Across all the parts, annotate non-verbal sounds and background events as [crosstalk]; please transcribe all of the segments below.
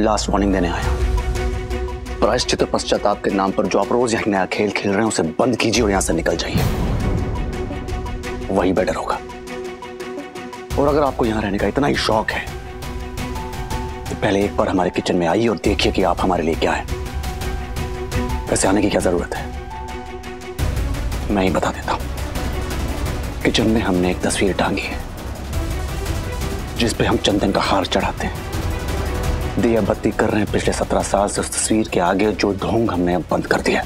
Last warning देने आया प्रायश्चित पश्चाताप के नाम पर जो आप रोज एक नया खेल खेल रहे हैं, उसे बंद कीजिए और यहाँ से निकल जाइए। वही बेटर होगा। और अगर आपको यहाँ रहने का इतना ही शौक है तो पहले एक बार हमारे किचन में आइए और देखिए कि आप हमारे लिए क्या है। वैसे आने की क्या ज़रूरत है? मैं ही बता देता हूँ। किचन में हमने एक तस्वीर टांगी है, जिस पे हम चंदन का हार चढ़ाते हैं। दिया बत्ती कर रहे हैं। पिछले सत्रह साल से उस तस्वीर के आगे जो ढोंग हमने अब बंद कर दिया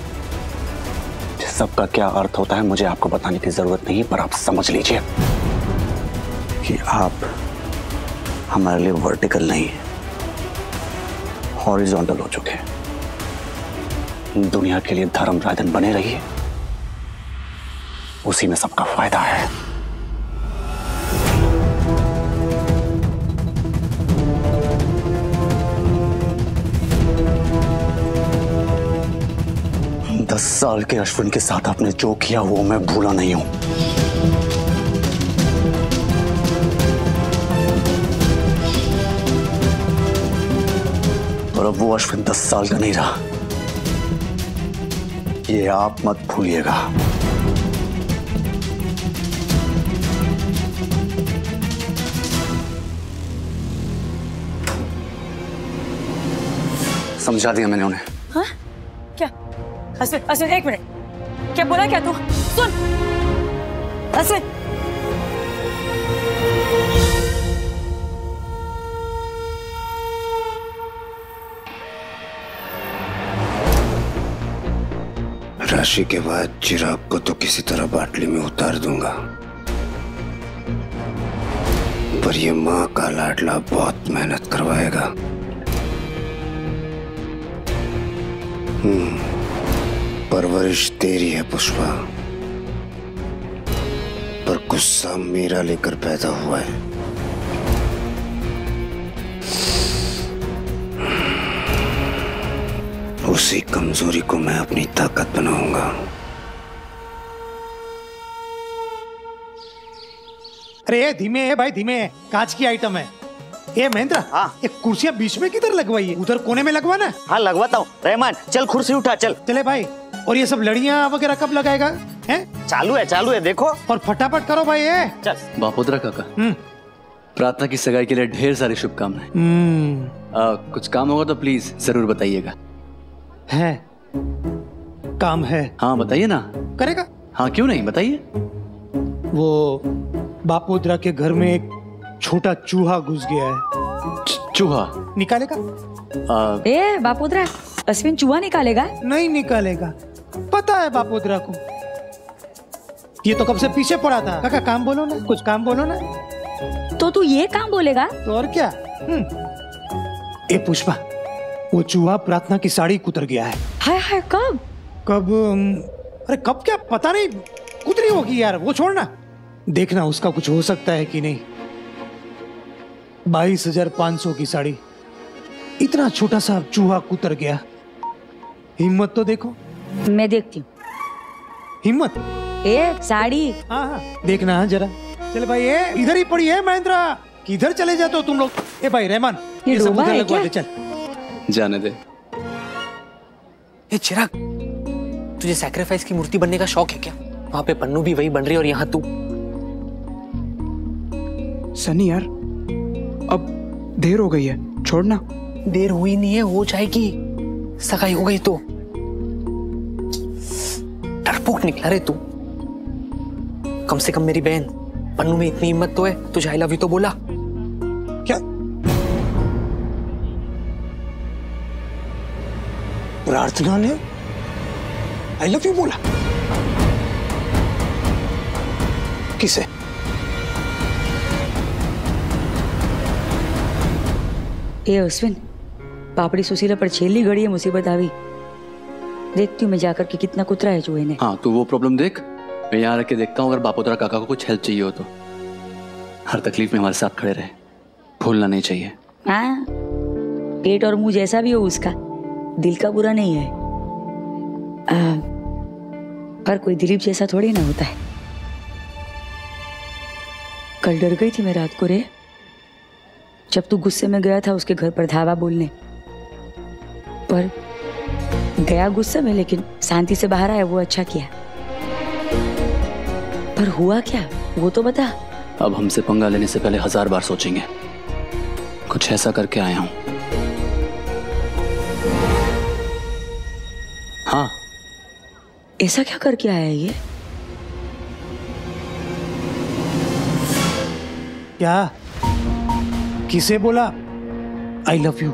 इस सब का क्या अर्थ होता है, मुझे आपको बताने की ज़रूरत नहीं, पर आप समझ लीजिए कि आप हमारे लिए वर्टिकल नहीं हॉरिजॉन्टल हो चुके हैं। दुनिया के लिए धर्म राजन बने रहिए। उसी में सबका फ़ायदा है। दस साल के अश्विन के साथ आपने जो किया, वो मैं भूला नहीं हूँ। और अब वो अश्विन दस साल का नहीं रहा। ये आप मत भूलिएगा। समझा दिया मैंने उन्हें। हाँ? अश्विन अश्विन एक मिनट। क्या बोला क्या तू? सुन। अश्विन। राशि के बाद चिराग को तो किसी तरह बाटली में उतार दूँगा। पर ये माँ का लाडला बहुत मेहनत करवाएगा। हम्म, परवरिश तेरी है पुष्पा। पर गुस्सा मेरा लेकर पैदा हुआ है। उसी कमज़ोरी को मैं अपनी ताकत बनाऊँगा। अरे धीमे है भाई धीमे है कांच की आइटम है। ए महेंद्र हाँ। ये कुर्सियाँ बीच में किधर लगवाई है? उधर कोने में लगवाना हाँ लगवाता हूँ। रहमान चल कुर्सी उठा चल। चले भाई। और ये सब लड़ियाँ वगैरह कब लगाएगा? हैं? चालू है चालू है देखो। और फटाफट करो भाई ये। चल। बापोद्रा काका हम्म। प्रार्थना की सगाई के लिए ढेर सारी शुभकामनाएँ। हम्म, कुछ काम होगा तो प्लीज़ ज़रूर बताइएगा। है। काम है। हाँ बताइए ना। करेगा। हाँ क्यों नहीं? बताइए। वो बापोद्रा के घर में एक छोटा चूहा घुस गया है। चूहा? निकालेगा? आ, ए बापोद्रा अश्विन चूहा निकालेगा? नहीं निकालेगा। पता है बापोद्रा को। ये तो कब से पीछे पड़ा था। काका काम बोलो ना कुछ काम बोलो ना। तो तू ये काम बोलेगा? तो और क्या? हम्म। ए पुष्पा वो चूहा प्रार्थना की साड़ी कुतर गया है। हाय हाय कब? कब अरे कब क्या? पता नहीं। कुतरी होगी यार वो छोड़ना देखना उसका कुछ हो सकता है कि नहीं। बाईस हज़ार पाँच सौ की साड़ी। इतना छोटा सा चूहा कुतर गया। हिम्मत तो देखो। मैं देखती हूँ। हिम्मत? ए साड़ी। हाँ हाँ। देखना हाँ जरा। चल भाई ये इधर ही पड़ी है महेंद्र। किधर चले जाते हो तुम लोग? ए भाई रहमान ये ये सब उधर लगवा दे चल। जाने दे। ए चिराग तुझे सैक्रिफाइस की मूर्ति बनने का शौक है क्या? वहाँ पे पन्नू भी वही बन रही है और यहाँ तू। सनी यार अब देर हो गई है। छोड़ना। देर हुई नहीं है हो जाएगी। सगाई हो गई तो। डरपोक निकला रे तू। कम से कम मेरी बहन पन्नू में इतनी हिम्मत तो है तुझे आई लव यू तो बोला। क्या? प्रार्थना ने आई लव यू बोला? किसे? ए अश्विन पापड़ी सुशीला पर छेली घड़ी है मुसीबत आवी देखती हूँ मैं जाकर के कितना कुतरा है चूहे ने हाँ तू वो प्रॉब्लम देख। मैं यहाँ रख के देखता हूँ अगर बापोद्रा काका को कुछ हेल्प चाहिए हो तो। हर तकलीफ़ में हमारे साथ खड़े रहे। भूलना नहीं चाहिए। हाँ पेट और मुँह जैसा भी हो उसका। दिल का बुरा नहीं है। आ, पर कोई दिलीप जैसा थोड़ी ना होता है। कल डर गई थी मैं रात को रे। जब तू गुस्से में गया था उसके घर पर धावा बोलने। पर गया गुस्से में लेकिन शांति से बाहर आया वो अच्छा किया। पर हुआ क्या? वो तो बता। अब हमसे पंगा लेने से पहले हज़ार बार सोचेंगे। कुछ ऐसा करके आया हूँ। हाँ। ऐसा क्या करके आया है ये? क्या? किसे बोला? आई लव यू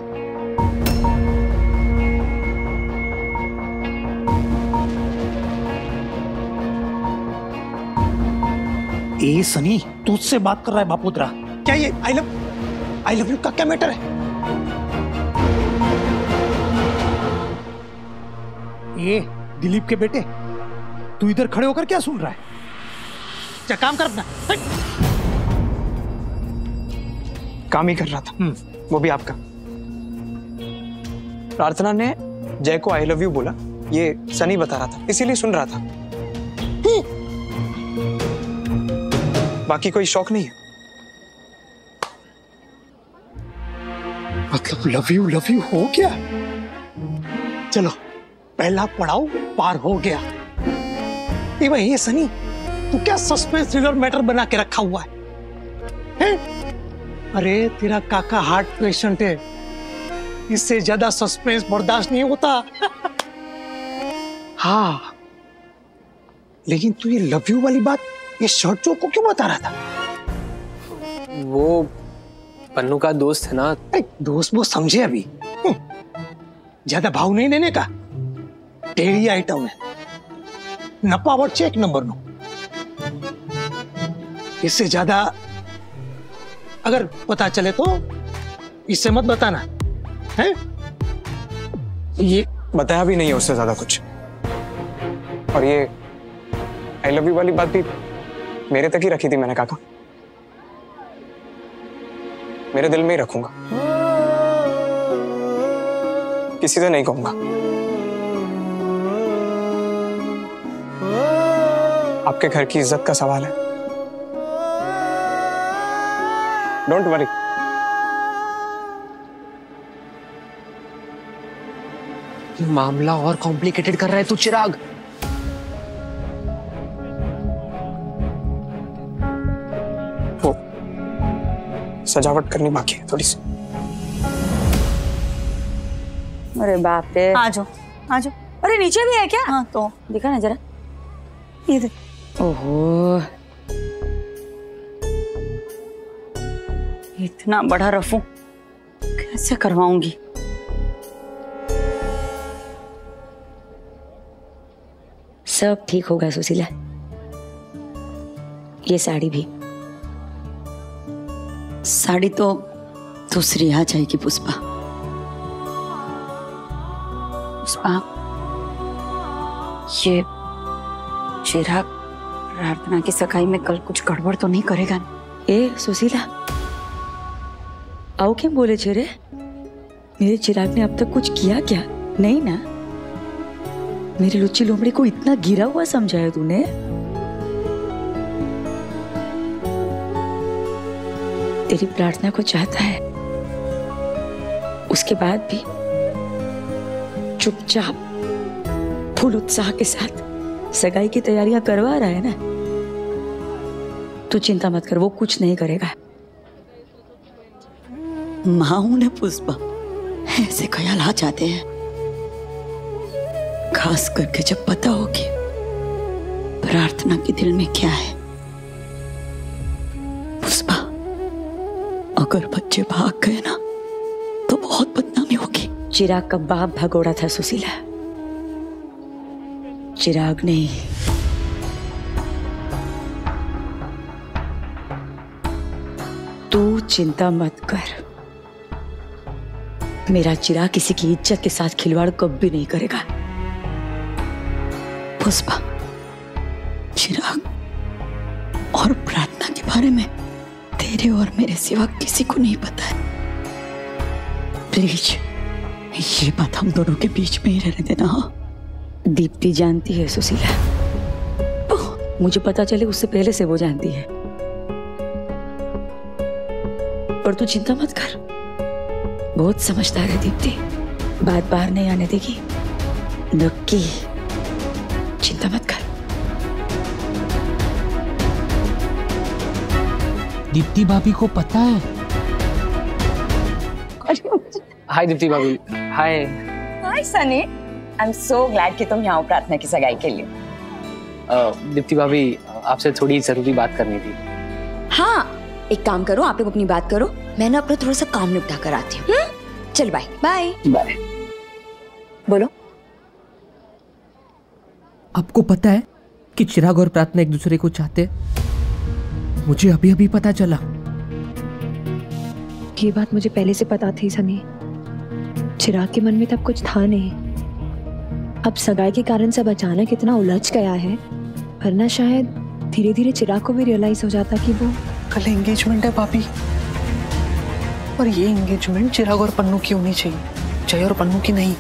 ए सनी तुझसे बात कर रहा है बापूतरा। क्या ये I love I love you का क्या मैटर है? ये दिलीप के बेटे तू इधर खड़े होकर क्या सुन रहा है? क्या काम कर अपना। काम ही कर रहा था। हम्म। वो भी आपका। प्रार्थना ने जय को आई लव यू बोला। ये सनी बता रहा था। इसीलिए सुन रहा था। बाकी कोई शौक नहीं है। मतलब लव यू लव यू हो गया? चलो, पहला पड़ाव पार हो गया। ए भाई ये सनी। तू क्या सस्पेंस थ्रिलर मैटर बना के रखा हुआ है? हैं? अरे, तेरा काका हार्ट पेशेंट है। इससे ज़्यादा सस्पेंस बर्दाश्त नहीं होता। [laughs] हाँ। लेकिन तू ये लव यू वाली बात ये शर्ट चोर को क्यों बता रहा था? वो पन्नू का दोस्त है ना। अरे दोस्त वो समझे अभी। हम्म, ज़्यादा भाव नहीं देने का। टेढ़ी आइटम है। नपावट चेक नंबर नो। इससे ज़्यादा अगर पता चले तो इससे मत बताना। है? ये बताया भी नहीं है उससे ज़्यादा कुछ। और ये आई लव यू वाली बात भी मेरे तक ही रखी थी मैंने, काका। मेरे दिल में ही रखूँगा। किसी से नहीं कहूँगा। आपके घर की इज़्ज़त का सवाल है। डोंट वरी मामला और कॉम्प्लिकेटेड कर रहा है तू चिराग। सजावट करनी बाकी है थोड़ी सी। अरे बाप रे। आ जाओ आ जाओ। अरे नीचे भी है क्या? हाँ तो। दिखा ना जरा। ये देख। ओहो। इतना बड़ा रफू कैसे करवाऊँगी? सब ठीक होगा सुशीला। ये साड़ी भी। साड़ी तो दूसरी आ जाएगी पुष्पा। पुष्पा, ये चिराग प्रार्थना की सगाई में कल कुछ गड़बड़ तो नहीं करेगा ए, सुशीला, आओ क्यों बोले छे रे मेरे चिराग ने अब तक कुछ किया क्या? नहीं ना? मेरी लुच्ची लोमड़ी को इतना गिरा हुआ समझाया तूने? तेरी प्रार्थना को चाहता है। उसके बाद भी चुपचाप, फुल उत्साह के साथ सगाई की तैयारियाँ करवा रहा है ना? तू चिंता मत कर, वो कुछ नहीं करेगा। माँ ना पुष्पा, ऐसे ख्याल आ जाते हैं। खास करके जब पता हो कि प्रार्थना के दिल में क्या है। अगर बच्चे भाग गए ना तो बहुत बदनामी होगी। चिराग का बाप भगोड़ा था, सुशीला। चिराग नहीं तू चिंता मत कर। मेरा चिराग किसी की इज़्ज़त के साथ खिलवाड़ कब भी नहीं करेगा। पुष्पा, चिराग और प्रार्थना के बारे में तेरे और मेरे सिवा किसी को नहीं पता है। प्लीज़ ये बात हम दोनों के बीच में ही रहने देना हाँ? दीप्ति जानती है सुशीला। मुझे पता चले उससे पहले से वो जानती है। पर तू चिंता मत कर। बहुत समझदार है दीप्ति। बात बाहर नहीं आने देगी। नक्की। दीप्ति भाभी को पता है? हाय दीप्ति भाभी। Hi hi Sunny I am so glad कि तुम यहाँ प्रार्थना की सगाई के लिए। दीप्ति भाभी आपसे थोड़ी ज़रूरी बात करनी थी। हाँ एक काम करो आप लोग अपनी बात करो। मैं ना अपना थोड़ा सा काम निपटा कर आती हूँ। हम्म? चल बाय बाय बाय बोलो। आपको पता है कि चिराग और प्रार्थना एक दूसरे को चाहते हैं? मुझे अभी अभी पता चला। ये बात मुझे पहले से पता थी सनी। चिराग के मन में तब कुछ था नहीं। अब सगाई के कारण सब अचानक इतना उलझ गया है वरना शायद धीरे धीरे चिराग को भी रियलाइज़ हो जाता कि वो कल एंगेजमेंट है भाभी। और ये एंगेजमेंट चिराग और पन्नू की होनी चाहिए जय और पन्नू की नहीं।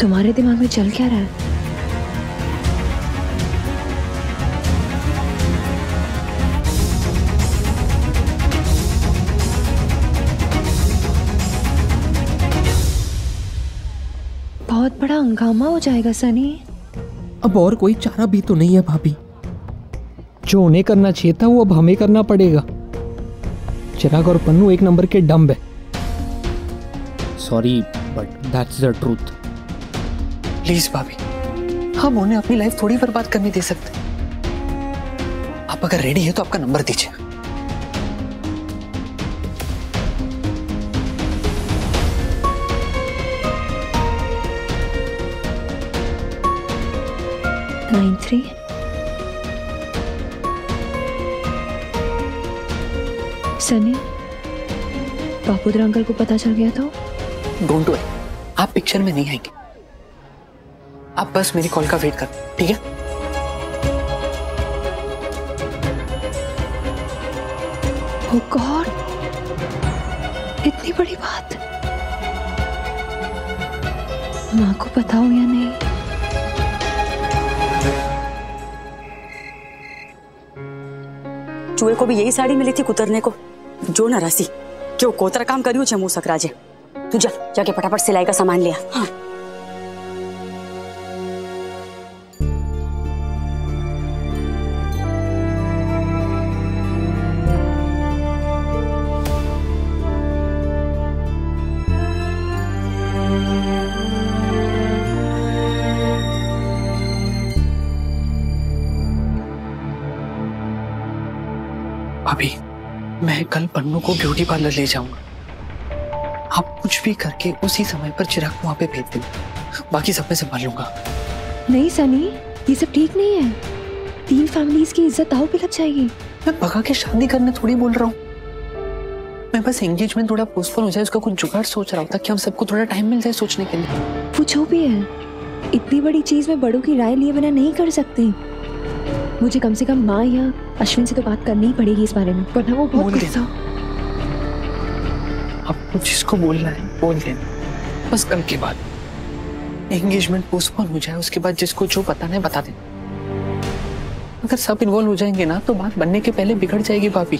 तुम्हारे दिमाग में चल क्या रहा है? बड़ा हंगामा हो जाएगा सनी। अब और कोई चारा भी तो नहीं है भाभी। जो उन्हें करना चाहिए था वो अब हमें करना पड़ेगा। चिराग और पन्नू एक नंबर के डम्ब है। Sorry but that's the truth please भाभी हम उन्हें अपनी लाइफ थोड़ी बर्बाद करने दे सकते आप अगर रेडी है तो आपका नंबर दीजिए। Nine three. सनी बापूद्रा अंकल को पता चल गया तो डोंट वरी। आप पिक्चर में नहीं आएँगे। आप बस मेरी कॉल का वेट कर ठीक है? ओ गॉड इतनी बड़ी बात। माँ को पता हो या नहीं? चूहे को भी यही साड़ी मिली थी कुतरने को जो न राशि क्यों कोतरा काम કર્યું છે મું सकराजे तू जा जाके फटाफट सिलाई का सामान ले आ हाँ। पन्नू को ब्यूटी पार्लर ले जाऊँगा। आप कुछ भी करके उसी समय पर चिराग को वहाँ पे भेज देना। बाकी सब मैं संभाल लूँगा। नहीं सनी ये सब ठीक नहीं है। तीन फैमिलीज़ की इज़्ज़त दाव पे लग जाएगी। मैं भगा के शादी करने थोड़ी बोल रहा हूँ। मैं बस एंगेजमेंट थोड़ा पोस्टपोन हो जाए उसका कुछ जुगाड़ सोच रहा हूँ ताकि हम सबको थोड़ा टाइम मिल जाए सोचने के लिए। वो जो भी है इतनी बड़ी चीज़ में बड़ों की राय लिए बिना नहीं कर सकती। मुझे कम से कम माँ या अश्विन से तो बात करनी ही पड़ेगी इस बारे में वरना वो बहुत गुस्सा आपको जिसको बोलना है बोल देना बस कल के बाद। एंगेजमेंट पोस्टपोन हो जाए उसके बाद जिसको जो बताना है बता देना अगर सब इन्वॉल्व हो जाएँगे ना तो बात बनने के पहले बिगड़ जाएगी भाभी।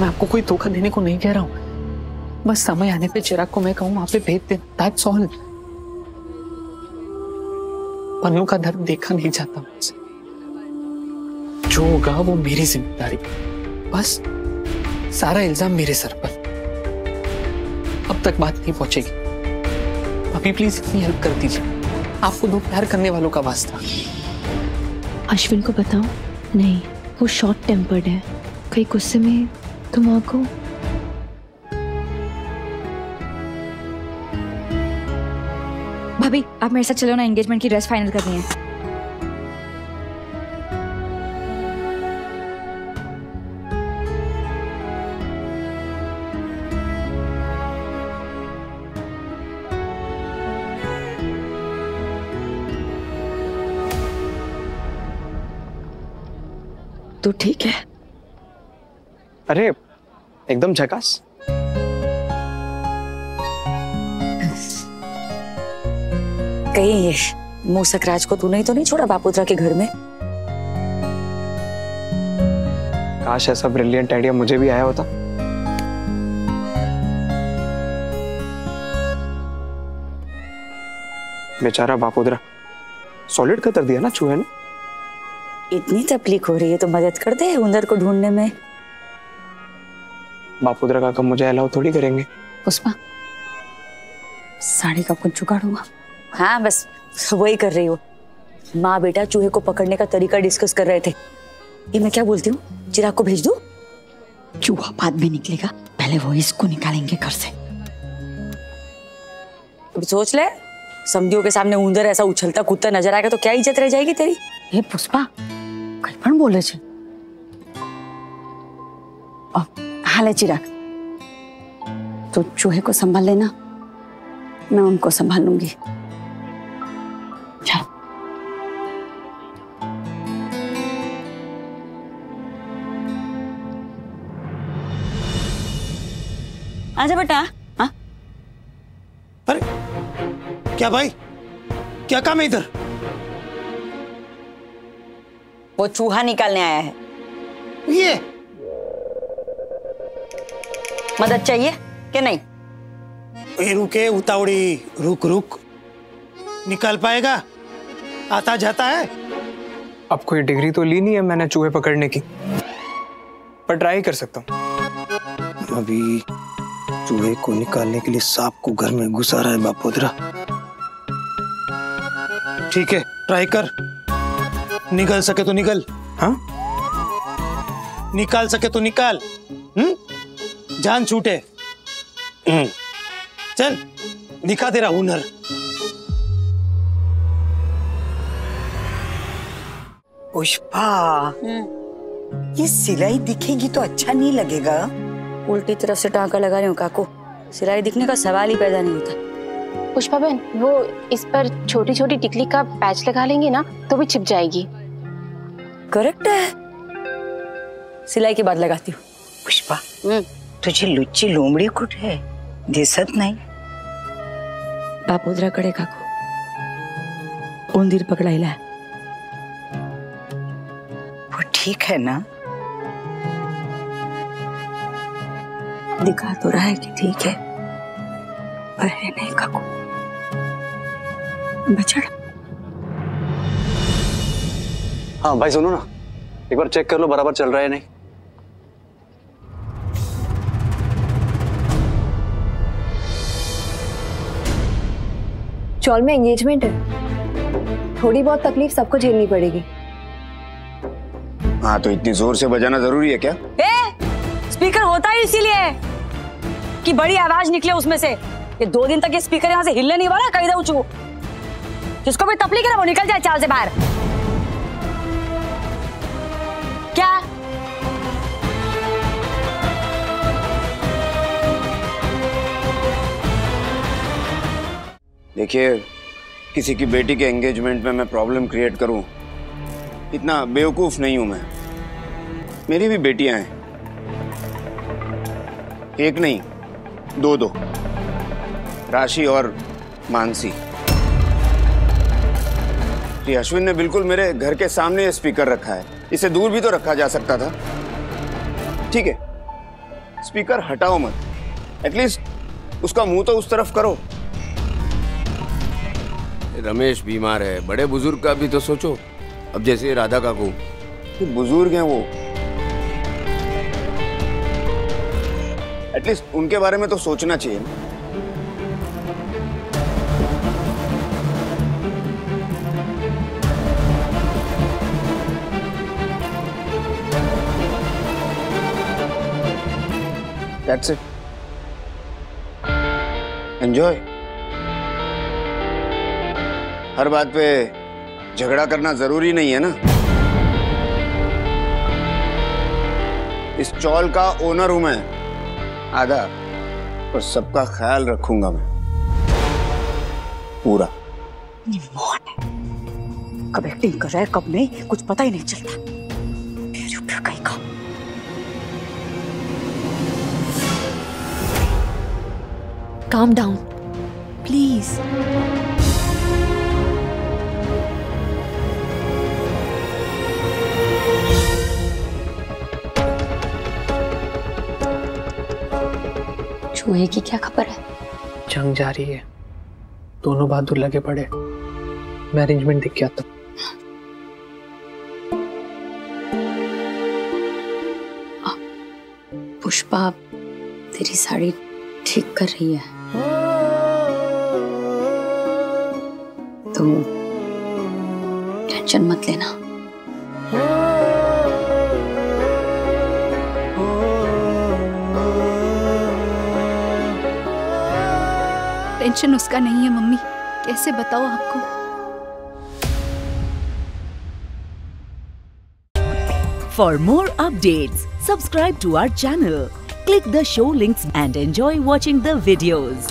मैं आपको कोई धोखा देने को नहीं कह रहा हूँ। बस समय आने पे चिराग को मैं कहूँ वहाँ पे भेज दे। दैट्स ऑल पन्नू का दर्द देखा नहीं जाता मुझसे। जो होगा वो मेरी ज़िम्मेदारी। बस सारा इल्ज़ाम मेरे सर पर। अब तक बात नहीं पहुंचेगी। अभी प्लीज़ इतनी हेल्प कर दीजिए। आपको दो प्यार करने वालों का वास्ता। अश्विन को बताओ नहीं वो शॉर्ट टेम्पर्ड है। कहीं गुस्से में तुम को भाभी आप मेरे साथ चलो ना एंगेजमेंट की ड्रेस फाइनल करनी है। तू ठीक है। अरे एकदम झकास। कहीं ये मूसक राज को तूने ही तो नहीं छोड़ा बापूतरा के घर में? काश ऐसा ब्रिलियंट आइडिया मुझे भी आया होता। बेचारा बापूदरा सॉलिड कतर दिया ना चूहे ने? इतनी तकलीफ़ हो रही है तो मदद कर दे उंदर को ढूँढने में। बापोदरा का कम मुझे अलाउ थोड़ी करेंगे। पुष्पा साड़ी का कुछ जुगाड़ हुआ। हाँ बस वही कर रही हो। माँ बेटा चूहे को पकड़ने का तरीका डिस्कस कर रहे थे। ये मैं क्या बोलती हूँ? चिराग को भेज दू? चूहा बाद में निकलेगा पहले वो इसको निकालेंगे घर से। अब सोच ले समझियों के सामने उंदर ऐसा उछलता कूदता नज़र आएगा तो क्या इज़्ज़त रह जाएगी तेरी? हे पुष्पा कहीं पण बोले છે. हाले चिराग तो चूहे को संभाल लेना मैं उनको संभाल लूँगी आजा बेटा अरे क्या भाई क्या काम है इधर वो चूहा निकालने आया है। ये? मदद चाहिए कि नहीं? ए, रुके उतावड़ी रुक रुक। निकाल पाएगा? आता जाता है? अब कोई डिग्री तो ली नहीं है मैंने चूहे पकड़ने की। पर ट्राई कर सकता हूँ। अभी चूहे को निकालने के लिए सांप को घर में घुसा रहा है बापोदरा। ठीक है ट्राई कर। निकल सके तो निकल हाँ? निकाल सके तो निकाल हम्म? जान छूटे। हम्म। चल दिखा तेरा हुनर पुष्पा ये सिलाई दिखेगी तो अच्छा नहीं लगेगा। उल्टी तरफ़ से टांका लगा रही हूँ काकू। सिलाई दिखने का सवाल ही पैदा नहीं होता। पुष्पा बहन वो इस पर छोटी छोटी टिकली का पैच लगा लेंगे ना तो भी छिप जाएगी। करेक्ट है। सिलाई के बाद लगाती हूँ। पुष्पा तुझी लुच्ची लोमड़ी कुठे दिसत नाही। बापोद्रा कडे काकू। उंदीर पकडायला वो ठीक है ना? दिखा तो रहा है कि ठीक है पर है नहीं काकू। बछड़। हाँ भाई सुनो ना। एक बार चेक कर लो बराबर चल रहा है नहीं। चौल में एंगेजमेंट है। थोड़ी बहुत तकलीफ़ सबको झेलनी पड़ेगी। हाँ तो इतनी ज़ोर से बजाना ज़रूरी है क्या? ए, स्पीकर होता ही इसीलिए कि बड़ी आवाज़ निकले उसमें से। ये दो दिन तक ये स्पीकर यहाँ से हिलने नहीं वाला कहीं ऊंचू। जिसको भी तकलीफ़ है वो निकल जाए चाल से बाहर। देखिए, किसी की बेटी के एंगेजमेंट में मैं प्रॉब्लम क्रिएट करूँ, इतना बेवकूफ़ नहीं हूँ मैं। मेरी भी बेटियाँ हैं। एक नहीं, दो दो। राशि और मानसी। ये अश्विन ने बिल्कुल मेरे घर के सामने स्पीकर रखा है। इसे दूर भी तो रखा जा सकता था। ठीक है स्पीकर हटाओ मत। एटलीस्ट उसका मुँह तो उस तरफ़ करो। रमेश बीमार है। बड़े बुज़ुर्ग का भी तो सोचो। अब जैसे राधा काकू ये बुज़ुर्ग हैं वो। एटलीस्ट उनके बारे में तो सोचना चाहिए। That's it. Enjoy. हर बात पे झगड़ा करना ज़रूरी नहीं है ना? इस चौल का ओनर हूँ मैं। आधा और सबका ख्याल रखूँगा मैं। पूरा। कब एक्टिंग कर रहा है कब नहीं कुछ पता ही नहीं चलता कहीं का काम डाउन प्लीज़ चूहे की क्या खबर है? जंग जारी है। दोनों बहादुर लगे पड़े मैं अरेंजमेंट देख के आता पुष्पा तेरी साड़ी ठीक कर रही है। तो टेंशन मत लेना। टेंशन उसका नहीं है, मम्मी। कैसे बताओ आपको? For more update subscribe to our channel click the show links and enjoy watching the videos